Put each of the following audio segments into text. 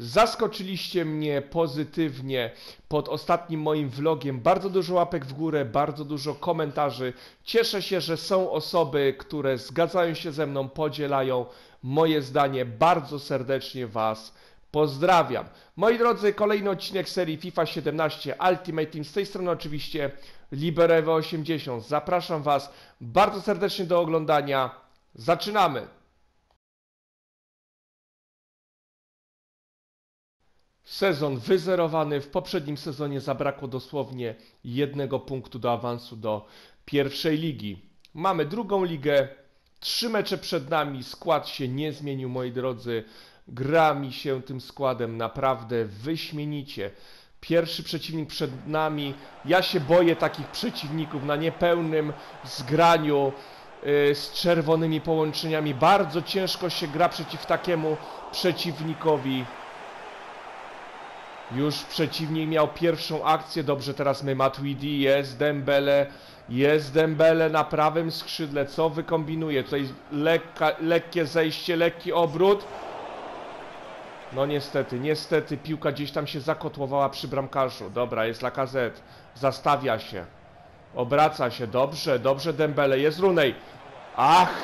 Zaskoczyliście mnie pozytywnie pod ostatnim moim vlogiem. Bardzo dużo łapek w górę, bardzo dużo komentarzy. Cieszę się, że są osoby, które zgadzają się ze mną, podzielają moje zdanie. Bardzo serdecznie Was pozdrawiam. Moi drodzy, kolejny odcinek serii FIFA 17 Ultimate Team. Z tej strony oczywiście Liberewe 80. Zapraszam Was bardzo serdecznie do oglądania. Zaczynamy! Sezon wyzerowany. W poprzednim sezonie zabrakło dosłownie jednego punktu do awansu do pierwszej ligi. Mamy drugą ligę. Trzy mecze przed nami. Skład się nie zmienił, moi drodzy. Gra mi się tym składem naprawdę wyśmienicie. Pierwszy przeciwnik przed nami. Ja się boję takich przeciwników na niepełnym zgraniu yy, z czerwonymi połączeniami. Bardzo ciężko się gra przeciw takiemu przeciwnikowi. Już przeciwnik miał pierwszą akcję. Dobrze, teraz my Matuidi, jest Dembele, jest Dembele na prawym skrzydle. Co wykombinuje? Tutaj lekka, lekkie zejście, lekki obrót. No niestety, niestety piłka gdzieś tam się zakotłowała przy bramkarzu. Dobra, jest Lacazette. Zastawia się. Obraca się. Dobrze, dobrze Dembele. Jest Runej. Ach!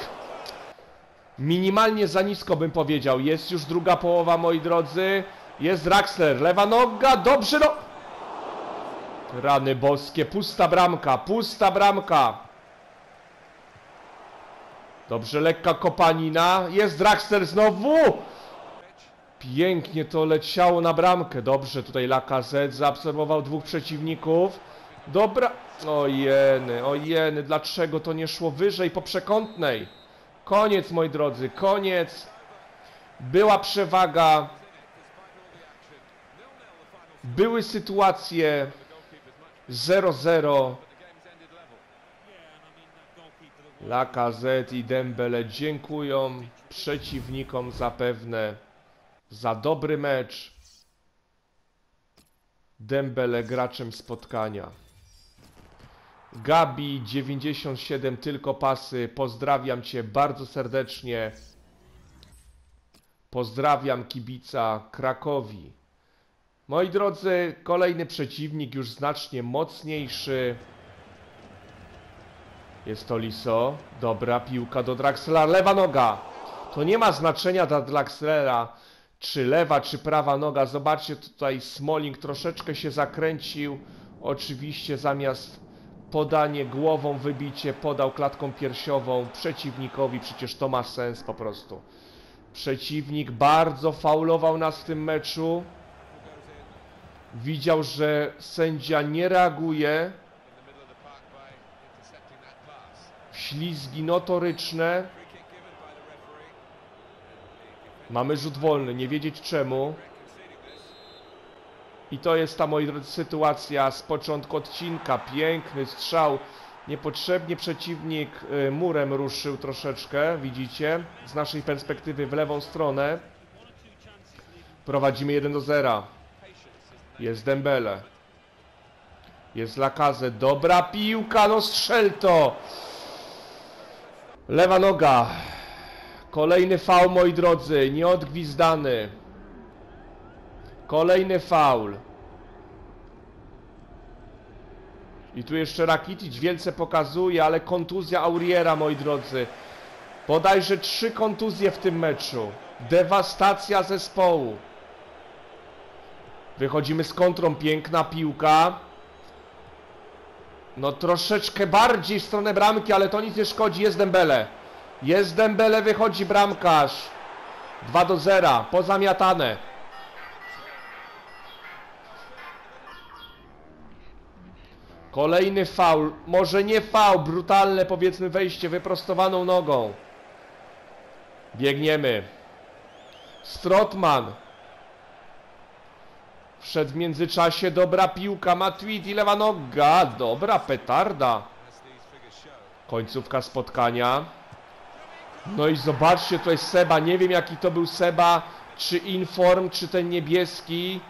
Minimalnie za nisko bym powiedział. Jest już druga połowa, moi drodzy. Jest Draxler, lewa noga, dobrze no! Rany boskie, pusta bramka, pusta bramka. Dobrze, lekka kopanina. Jest Draxler znowu! Pięknie to leciało na bramkę. Dobrze, tutaj Lacazette zaabsorbował dwóch przeciwników. Dobra. Ojeny, ojeny, dlaczego to nie szło wyżej po przekątnej? Koniec, moi drodzy, koniec. Była przewaga. Były sytuacje 0-0. Lacazette i Dembele dziękują przeciwnikom zapewne za dobry mecz. Dembele graczem spotkania. Gabi 97 tylko pasy. Pozdrawiam cię bardzo serdecznie. Pozdrawiam kibica Krakowi. Moi drodzy, kolejny przeciwnik już znacznie mocniejszy. Jest to Liso. Dobra piłka do Draxlera. Lewa noga. To nie ma znaczenia dla Draxlera, czy lewa, czy prawa noga. Zobaczcie, tutaj Smalling troszeczkę się zakręcił. Oczywiście zamiast podanie głową, wybicie, podał klatką piersiową przeciwnikowi. Przecież to ma sens po prostu. Przeciwnik bardzo faulował nas w tym meczu. Widział, że sędzia nie reaguje. Ślizgi notoryczne. Mamy rzut wolny, nie wiedzieć czemu. I to jest ta, drodzy, sytuacja z początku odcinka. Piękny strzał. Niepotrzebnie przeciwnik y, murem ruszył troszeczkę, widzicie, z naszej perspektywy w lewą stronę. Prowadzimy 1 do 0. Jest Dembele. Jest Lakaze. Dobra piłka, no strzel to! Lewa noga. Kolejny faul, moi drodzy, nieodgwizdany. Kolejny faul. I tu jeszcze Rakitic wielce pokazuje, ale kontuzja Auriera, moi drodzy. Bodajże trzy kontuzje w tym meczu. Dewastacja zespołu. Wychodzimy z kontrą, piękna piłka. No troszeczkę bardziej w stronę bramki, ale to nic nie szkodzi, jest Dembele. Jest Dembele, wychodzi bramkarz. 2 do 0, pozamiatane. Kolejny faul, może nie faul, brutalne powiedzmy wejście wyprostowaną nogą. Biegniemy. Strotman. Wszedł w międzyczasie, dobra piłka, Matuidi, lewa noga, dobra petarda. Końcówka spotkania. No i zobaczcie, to jest Seba, nie wiem jaki to był Seba, czy Inform, czy ten niebieski,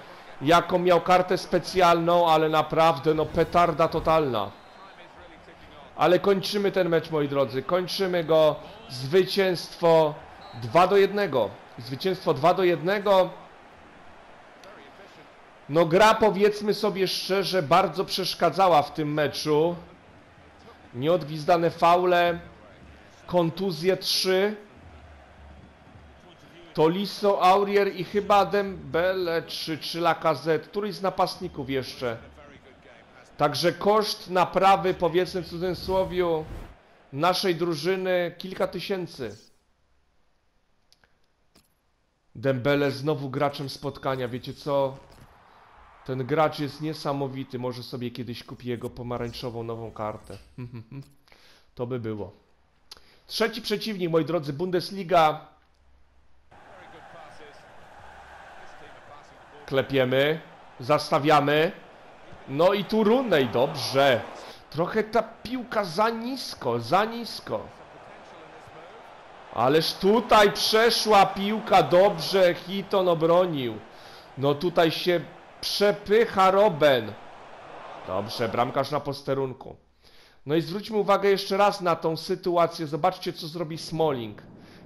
jaką miał kartę specjalną, ale naprawdę, no petarda totalna. Ale kończymy ten mecz, moi drodzy, kończymy go, zwycięstwo 2 do 1. Zwycięstwo 2 do 1. No gra powiedzmy sobie szczerze bardzo przeszkadzała w tym meczu. Nieodgwizdane faule, kontuzje 3. Tolisso, Aurier i chyba Dembele czy, czy Lacazette, któryś z napastników jeszcze. Także koszt naprawy, powiedzmy w cudzysłowie, naszej drużyny kilka tysięcy. Dembele znowu graczem spotkania, wiecie co? Ten gracz jest niesamowity, może sobie kiedyś kupi jego pomarańczową nową kartę. To by było. Trzeci przeciwnik, moi drodzy, Bundesliga. Klepiemy, zastawiamy. No i tu Runej, dobrze. Trochę ta piłka za nisko, za nisko. Ależ tutaj przeszła piłka, dobrze, Hiton obronił. No tutaj się przepycha Robben. Dobrze, bramkarz na posterunku. No i zwróćmy uwagę jeszcze raz na tą sytuację. Zobaczcie, co zrobi Smalling.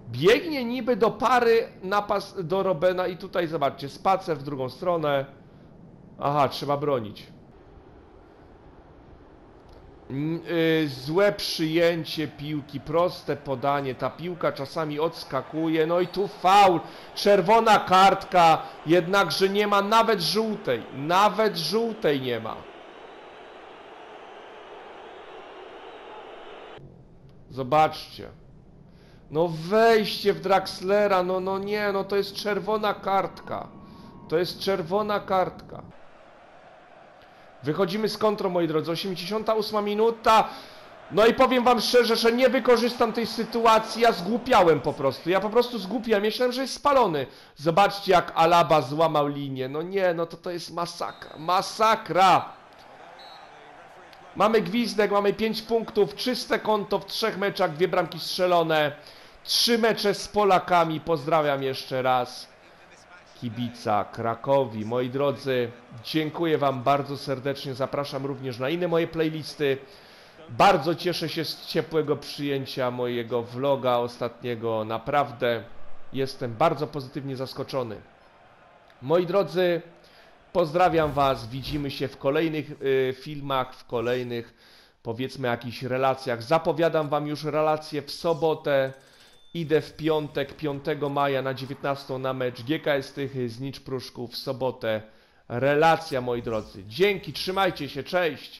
Biegnie niby do pary napas do Robena i tutaj zobaczcie, spacer w drugą stronę. Aha, trzeba bronić. Y, Złe przyjęcie piłki, proste podanie, ta piłka czasami odskakuje, no i tu faul, czerwona kartka, jednakże nie ma nawet żółtej, nawet żółtej nie ma. Zobaczcie. No wejście w Draxlera, no no nie, no to jest czerwona kartka. To jest czerwona kartka. Wychodzimy z kontrą, moi drodzy. 88 minuta. No i powiem wam szczerze, że nie wykorzystam tej sytuacji. Ja zgłupiałem po prostu. Ja po prostu zgłupiałem. Myślałem, że jest spalony. Zobaczcie, jak Alaba złamał linię. No nie, no to to jest masakra. Masakra. Mamy gwizdek, mamy 5 punktów, czyste konto w trzech meczach, dwie bramki strzelone. Trzy mecze z Polakami. Pozdrawiam jeszcze raz kibica Krakowi. Moi drodzy, dziękuję Wam bardzo serdecznie. Zapraszam również na inne moje playlisty. Bardzo cieszę się z ciepłego przyjęcia mojego vloga ostatniego. Naprawdę jestem bardzo pozytywnie zaskoczony. Moi drodzy, pozdrawiam Was. Widzimy się w kolejnych y, filmach, w kolejnych powiedzmy jakichś relacjach. Zapowiadam Wam już relacje w sobotę. Idę w piątek, 5 maja na 19 na mecz GKS Tychy z Nicz Pruszków w sobotę. Relacja, moi drodzy. Dzięki, trzymajcie się, cześć!